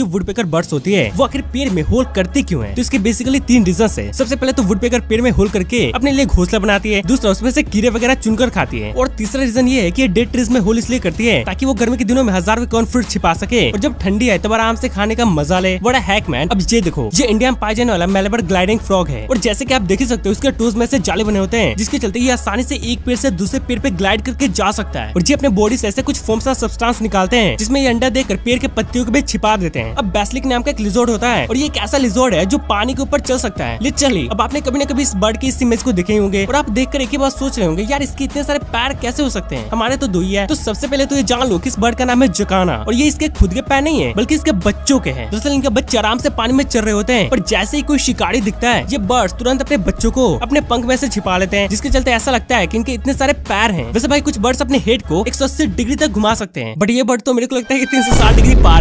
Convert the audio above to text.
जो would picker birds होती है, वो आखिर पेड़ में होल करती क्यों है? तो इसके बेसिकली तीन रीजन है। सबसे पहले तो वुड पेकर पेड़ में होल करके अपने लिए घोसला बनाती है, दूसरा उसमें से कीड़े वगैरह चुनकर खाती है। और तीसरा रीजन ये है की डेड ट्रीज में होल इसलिए करती है ताकि वो गर्मी के दिनों में हज़ार कॉर्न फ्रूट छिपा सके और जब ठंडी है तब आराम से खाने का मज़ा ले। बड़ा हैक मैन अब ये देखो, ये इंडिया में पाए जाने वाला मेलेबर ग्लाइडिंग फ्रॉग है। और जैसे की आप देख सकते हो, उसके टूज में से जाले बने होते हैं, जिसके चलते ये आसानी से एक पेड़ से दूसरे पेड़ पे ग्लाइड करके जा सकता है। और ये अपने बॉडी से ऐसे कुछ फोम सा सब्सटेंस निकालते हैं, जिसमें ये अंडा देकर पेड़ के पत्तियों के बीच छिपा देते हैं। अब बैसलिक नाम का एक लिजोर्ड होता है और ये एक ऐसा लिजोर्ड है जो पानी के ऊपर चल सकता है। लिटरली अब आपने कभी ना कभी इस बर्ड की इस इमेज को देखे होंगे और आप देखकर एक ही बात सोच रहे होंगे, यार, इसके इतने सारे पैर कैसे हो सकते हैं? हमारे तो दो ही है। तो सबसे पहले तो ये जान लो कि इस बर्ड का नाम है जकाना और ये इसके खुद के पैर नहीं है, बल्कि इसके बच्चों के हैं। दरअसल इनके बच्चे आराम से पानी में चल रहे होते हैं, पर जैसे ही कोई शिकारी दिखता है, ये बर्ड तुरंत अपने बच्चों को अपने पंख में से छिपा लेते हैं, जिसके चलते ऐसा लगता है कि इनके इतने सारे पैर हैं। वैसे भाई, कुछ बर्ड्स अपने हेड को 180 डिग्री तक घुमा सकते हैं बट ये बर्ड तो मेरे को लगता है कि 360 डिग्री पार है।